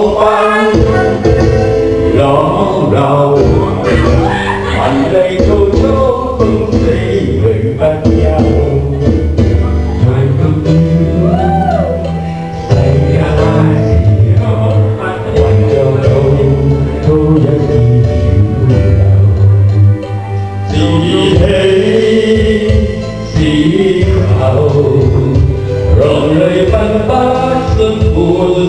hồng ban lóng đầu anh đây tôi chốt công ty người bắt nhau thời công yêu tay ai quanh đâu đâu tôi vẫn gì thế gì hậu rồi lời ban bác sương buồn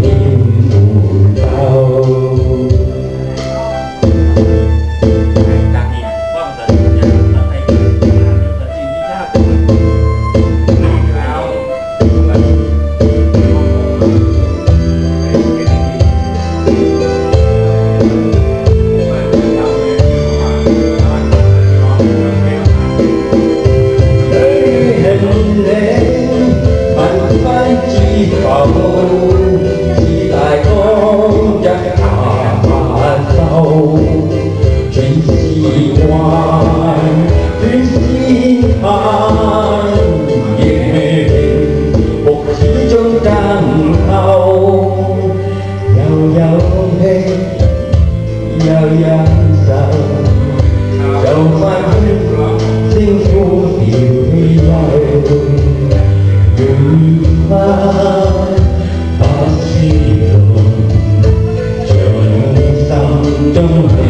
follow estamos